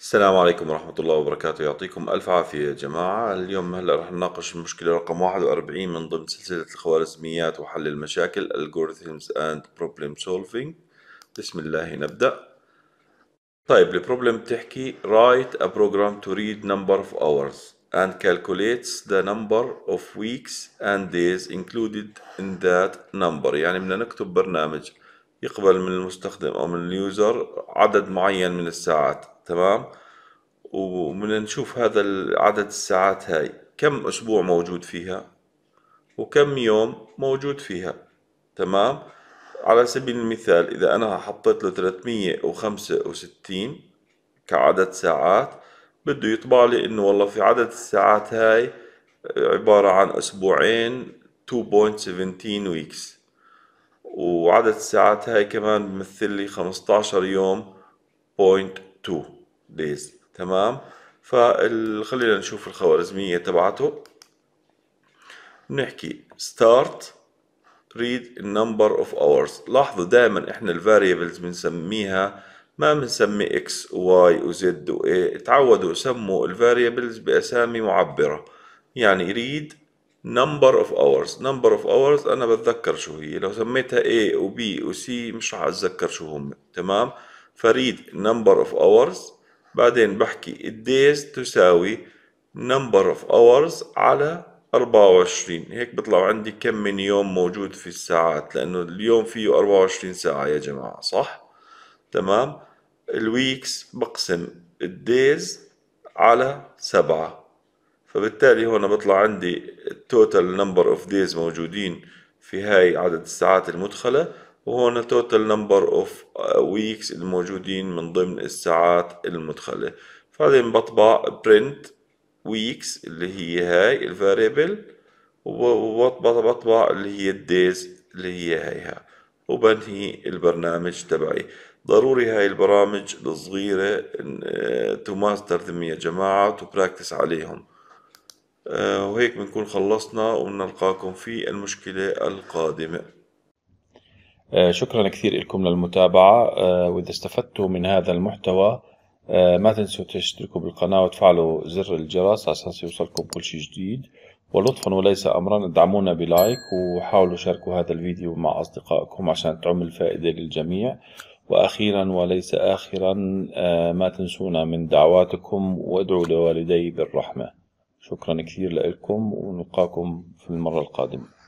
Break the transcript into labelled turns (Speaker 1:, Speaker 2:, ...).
Speaker 1: السلام عليكم ورحمة الله وبركاته. يعطيكم ألف عافية يا جماعة. اليوم هلأ رح نناقش المشكلة رقم 41 من ضمن سلسلة الخوارزميات وحل المشاكل Algorithms and Problem Solving. بسم الله نبدأ. طيب البروبلم بتحكي write a program to read number of hours and calculates the number of weeks and days included in that number. يعني بدنا نكتب برنامج يقبل من المستخدم أو من اليوزر عدد معين من الساعات تمام؟ ومن نشوف هذا عدد الساعات هاي كم أسبوع موجود فيها؟ وكم يوم موجود فيها تمام؟ على سبيل المثال إذا أنا حطيت له 365 كعدد ساعات بده يطبع لي إنه والله في عدد الساعات هاي عبارة عن أسبوعين 2.17 weeks وعدد الساعات هاي كمان بيمثل لي 15 يوم 0.2 days تمام؟ فخلينا نشوف الخوارزمية تبعته. بنحكي start. Read number of hours. لاحظوا دائما إحنا ال variables بنسميها ما بنسمي x و y و z و a. تعودوا سموا ال variables بأسامي معبرة. يعني read number of hours. Number of hours أنا بتذكر شو هي. لو سميتها A و B و C مش راح أتذكر شو هم. تمام؟ ف read number of hours. بعدين بحكي ال days تساوي number of hours على 24 هيك بيطلع عندي كم من يوم موجود في الساعات لأنه اليوم فيه 24 ساعة يا جماعة صح؟ تمام؟ ال weeks بقسم ال days على سبعة. فبالتالي هون بيطلع عندي ال total number of days موجودين في هاي عدد الساعات المدخلة وهون total number of weeks الموجودين من ضمن الساعات المدخلة. بعدين بطبع print weeks اللي هي هاي ال variable وبطبع اللي هي ال days اللي هي هايها. وبنهي البرنامج تبعي. ضروري هاي البرامج الصغيرة to master them يا جماعة to practice عليهم. وهيك بنكون خلصنا ونلقاكم في المشكلة القادمة.
Speaker 2: آه، شكرا كثير لكم للمتابعة. آه، وإذا استفدتوا من هذا المحتوى آه، ما تنسوا تشتركوا بالقناة وتفعلوا زر الجرس أساس يوصلكم كل شيء جديد. ولطفا وليس أمرا ادعمونا ب like وحاولوا شاركوا هذا الفيديو مع أصدقائكم عشان تعم الفائدة للجميع. وأخيرا وليس آخرا ما تنسونا من دعواتكم وادعوا لوالدي بالرحمة. شكرا كثير لكم ونلقاكم في المرة القادمة.